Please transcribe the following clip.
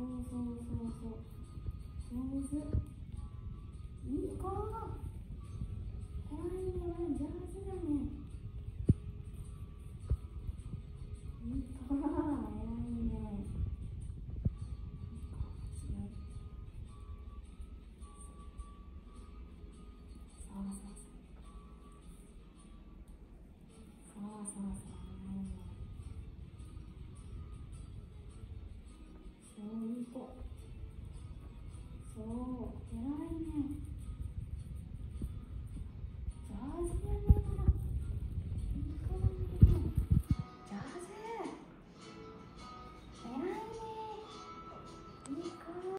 そうそうそう。そう上手いい子この辺は上手だねいい子偉いねそうそうそうそうそうそう偉いね。